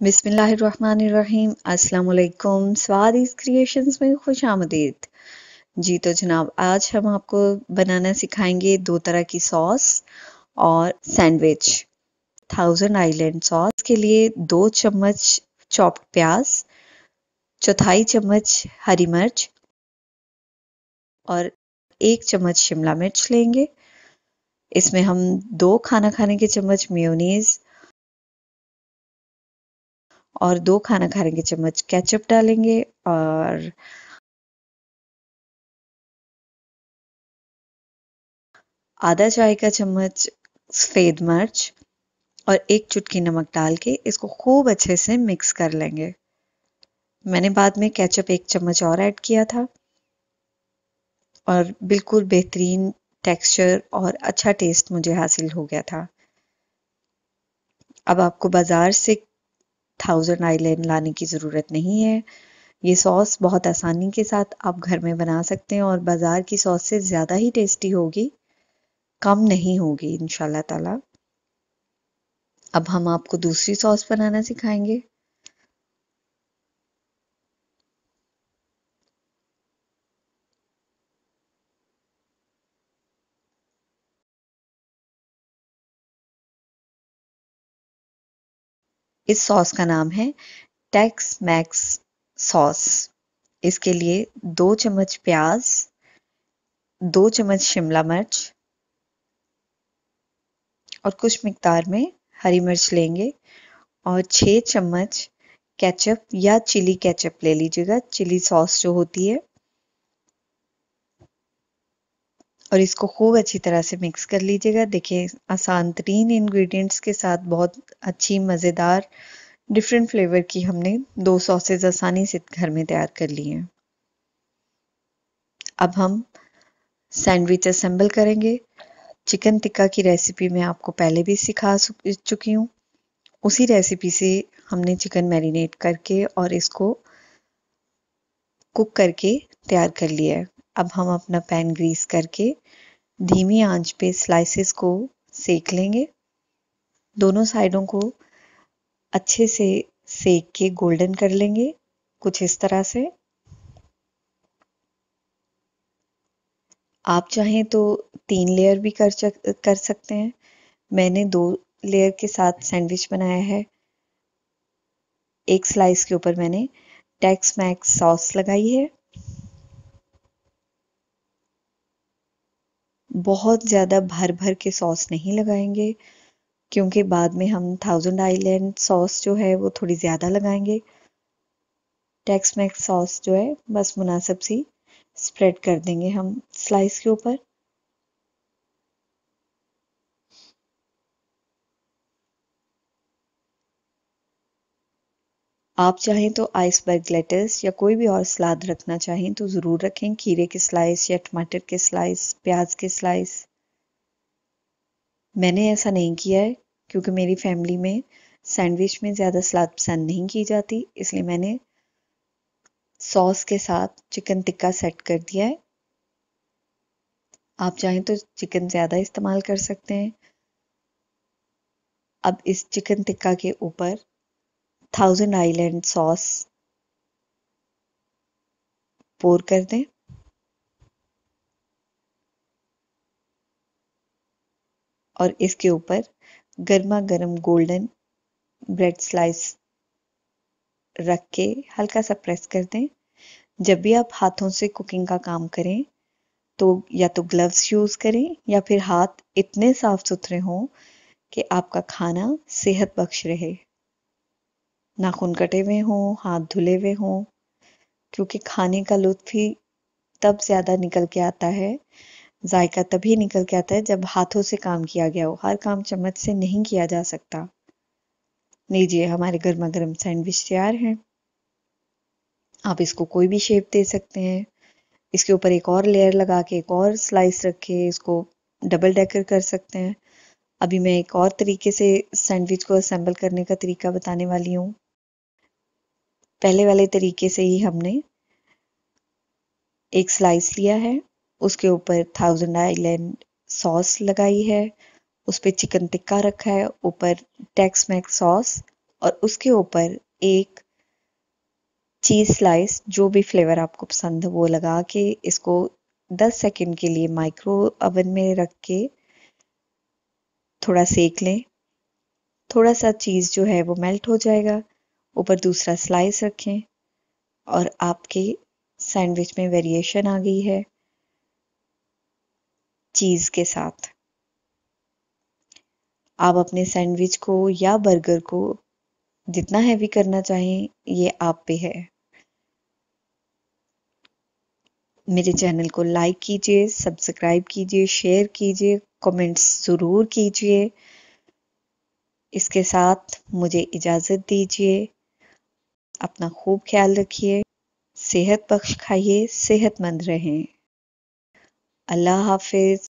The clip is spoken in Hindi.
बिस्मिल्लाहिर्रहमानिर्रहीम। अस्सलाम वालेकुम स्वाद क्रिएशंस में खुश आमदीद। जी तो जनाब, आज हम आपको बनाना सिखाएँगे दो तरह की सॉस और सैंडविच थाउज़ेंड आइलैंड सॉस के लिए दो चम्मच चॉप्ड प्याज, चौथाई चम्मच हरी मिर्च और एक चम्मच शिमला मिर्च लेंगे। इसमें हम दो खाना खाने के चम्मच मेयोनीज और दो खाना खाने के चम्मच केचप डालेंगे और आधा चाय का चम्मच सफ़ेद मिर्च और एक चुटकी नमक डाल के इसको खूब अच्छे से मिक्स कर लेंगे। मैंने बाद में केचप एक चम्मच और ऐड किया था और बिल्कुल बेहतरीन टेक्सचर और अच्छा टेस्ट मुझे हासिल हो गया था। अब आपको बाज़ार से थाउज़ेंड आइलैंड लाने की ज़रूरत नहीं है। ये सॉस बहुत आसानी के साथ आप घर में बना सकते हैं और बाज़ार की सॉस से ज़्यादा ही टेस्टी होगी। कम नहीं होगी इन ताला। अब हम आपको दूसरी सॉस बनाना सिखाएँगे। इस सॉस का नाम है टैक्स मैक्स सॉस। इसके लिए दो चम्मच प्याज, दो चम्मच शिमला मिर्च और कुछ मकदार में हरी मिर्च लेंगे और छः चम्मच केचप या चिली केचप ले लीजिएगा। चिली सॉस जो होती है और इसको खूब अच्छी तरह से मिक्स कर लीजिएगा। देखिए, आसान तरीन इंग्रेडिएंट्स के साथ बहुत अच्छी, मज़ेदार डिफरेंट फ्लेवर की हमने दो सॉसेज आसानी से घर में तैयार कर ली हैं। अब हम सैंडविच असेंबल करेंगे। चिकन टिक्का की रेसिपी मैं आपको पहले भी सिखा चुकी हूँ। उसी रेसिपी से हमने चिकन मैरिनेट करके और इसको कुक करके तैयार कर लिया है। अब हम अपना पैन ग्रीस करके धीमी आँच पे स्लाइसेस को सेक लेंगे। दोनों साइडों को अच्छे से सेक के गोल्डन कर लेंगे, कुछ इस तरह से। आप चाहें तो तीन लेयर भी कर कर सकते हैं। मैंने दो लेयर के साथ सैंडविच बनाया है। एक स्लाइस के ऊपर मैंने टेक्स मैक्स सॉस लगाई है। बहुत ज़्यादा भर भर के सॉस नहीं लगाएँगे, क्योंकि बाद में हम थाउज़ेंड आइलैंड सॉस जो है वो थोड़ी ज़्यादा लगाएँगे। टेक्स मैक्स सॉस जो है, बस मुनासिब सी स्प्रेड कर देंगे हम स्लाइस के ऊपर। आप चाहें तो आइसबर्ग लेटस या कोई भी और सलाद रखना चाहें तो ज़रूर रखें। खीरे के स्लाइस या टमाटर के स्लाइस प्याज के स्लाइस मैंने ऐसा नहीं किया है, क्योंकि मेरी फैमिली में सैंडविच में ज़्यादा सलाद पसंद नहीं की जाती, इसलिए मैंने सॉस के साथ चिकन टिक्का सेट कर दिया है। आप चाहें तो चिकन ज़्यादा इस्तेमाल कर सकते हैं। अब इस चिकन टिक्का के ऊपर थाउज़ेंड आइलैंड सॉस पोर कर दें। और इसके ऊपर गर्मा गर्म गोल्डन ब्रेड स्लाइस रख के हल्का सा प्रेस कर दें। जब भी आप हाथों से कुकिंग का काम करें तो या तो ग्लव्स यूज़ करें, या फिर हाथ इतने साफ़ सुथरे हों कि आपका खाना सेहत बख्श रहे। नाखून कटे हुए हों, हाथ धुले हुए हों, क्योंकि खाने का लुत्फ ही तब ज़्यादा निकल के आता है, जायका तभी निकल के आता है जब हाथों से काम किया गया हो। हर काम चम्मच से नहीं किया जा सकता। लीजिए, हमारे गर्मा गर्म सैंडविच तैयार हैं। आप इसको कोई भी शेप दे सकते हैं। इसके ऊपर एक और लेयर लगा के, एक और स्लाइस रख के इसको डबल डेकर कर सकते हैं। अभी मैं एक और तरीके से सैंडविच को असेंबल करने का तरीका बताने वाली हूँ। पहले वाले तरीके से ही हमने एक स्लाइस लिया है। उसके ऊपर थाउज़ेंड आइलैंड सॉस लगाई है। उस पर चिकन टिक्का रखा है। ऊपर टेक्स मैक्स सॉस और उसके ऊपर एक चीज़ स्लाइस जो भी फ्लेवर आपको पसंद है, वो लगा के इसको 10 सेकंड के लिए माइक्रो ओवन में रख के थोड़ा सेक लें। थोड़ा सा चीज़ जो है वो मेल्ट हो जाएगा। ऊपर दूसरा स्लाइस रखें और आपके सैंडविच में वेरिएशन आ गई है चीज़ के साथ। आप अपने सैंडविच को या बर्गर को जितना हैवी करना चाहें, ये आप पे है। मेरे चैनल को लाइक कीजिए सब्सक्राइब कीजिए शेयर कीजिए कमेंट्स ज़रूर कीजिए। इसके साथ मुझे इजाज़त दीजिए। अपना खूब ख्याल रखिए सेहत बख्श खाइए सेहतमंद रहें। अल्लाह हाफिज़।